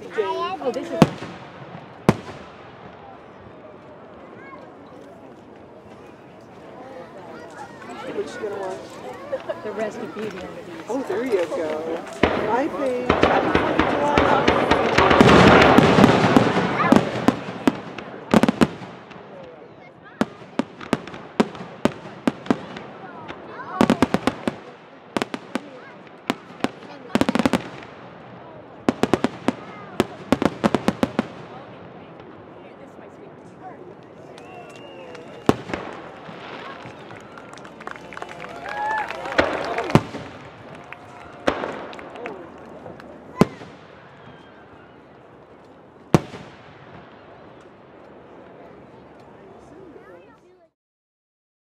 Oh, this is. The rest of Beauty. Oh, there you go. Bye, Paige.